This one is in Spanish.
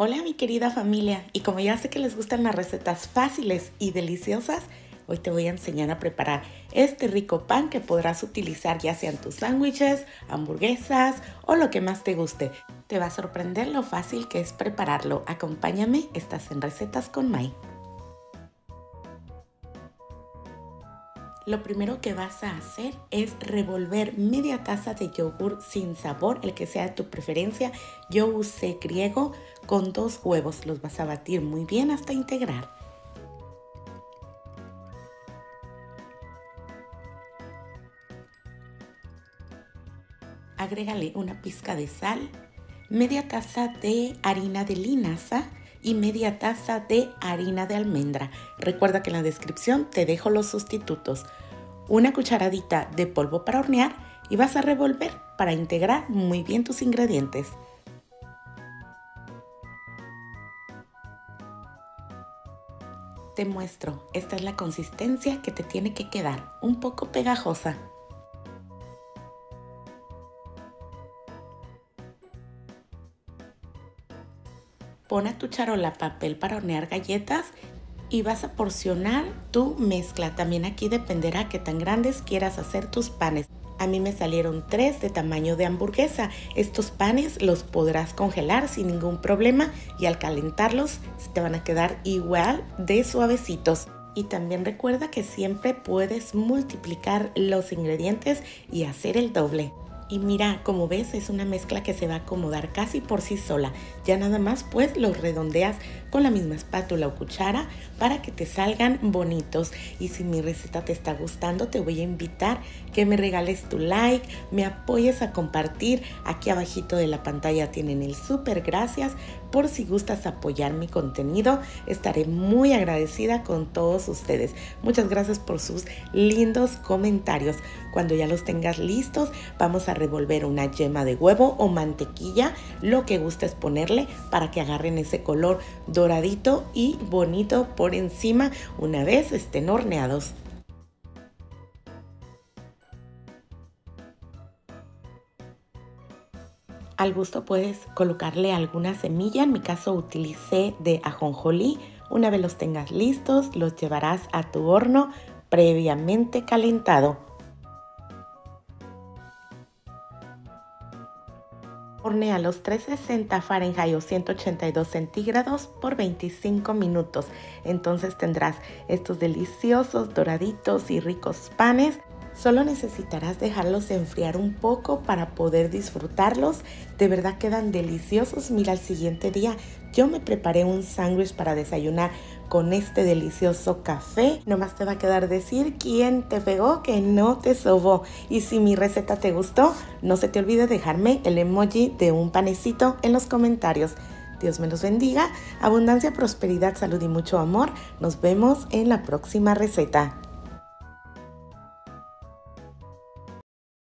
Hola mi querida familia y como ya sé que les gustan las recetas fáciles y deliciosas, hoy te voy a enseñar a preparar este rico pan que podrás utilizar ya sean tus sándwiches, hamburguesas o lo que más te guste. Te va a sorprender lo fácil que es prepararlo. Acompáñame, estás en Recetas con Mai. Lo primero que vas a hacer es revolver media taza de yogur sin sabor, el que sea de tu preferencia. Yo usé griego con dos huevos. Los vas a batir muy bien hasta integrar. Agrégale una pizca de sal, media taza de harina de linaza y media taza de harina de almendra. Recuerda que en la descripción te dejo los sustitutos. Una cucharadita de polvo para hornear y vas a revolver para integrar muy bien tus ingredientes. Te muestro, esta es la consistencia que te tiene que quedar, un poco pegajosa. Pon a tu charola papel para hornear galletas y vas a porcionar tu mezcla. También aquí dependerá qué tan grandes quieras hacer tus panes. A mí me salieron tres de tamaño de hamburguesa. Estos panes los podrás congelar sin ningún problema y al calentarlos te van a quedar igual de suavecitos. Y también recuerda que siempre puedes multiplicar los ingredientes y hacer el doble. Y mira, como ves, es una mezcla que se va a acomodar casi por sí sola. Ya nada más pues los redondeas con la misma espátula o cuchara para que te salgan bonitos. Y si mi receta te está gustando, te voy a invitar que me regales tu like, me apoyes a compartir. Aquí abajito de la pantalla tienen el súper gracias por si gustas apoyar mi contenido. Estaré muy agradecida con todos ustedes. Muchas gracias por sus lindos comentarios. Cuando ya los tengas listos, vamos a revolver una yema de huevo o mantequilla, lo que gustes ponerle para que agarren ese color doradito y bonito por encima una vez estén horneados. Al gusto puedes colocarle alguna semilla, en mi caso utilicé de ajonjolí. Una vez los tengas listos, los llevarás a tu horno previamente calentado. Hornea los 360 Fahrenheit o 182 centígrados por 25 minutos. Entonces tendrás estos deliciosos, doraditos y ricos panes Solo necesitarás dejarlos enfriar un poco para poder disfrutarlos. De verdad quedan deliciosos. Mira, al siguiente día yo me preparé un sándwich para desayunar con este delicioso café. Nomás te va a quedar decir quién te pegó que no te sobó. Y si mi receta te gustó, no se te olvide dejarme el emoji de un panecito en los comentarios. Dios me los bendiga. Abundancia, prosperidad, salud y mucho amor. Nos vemos en la próxima receta.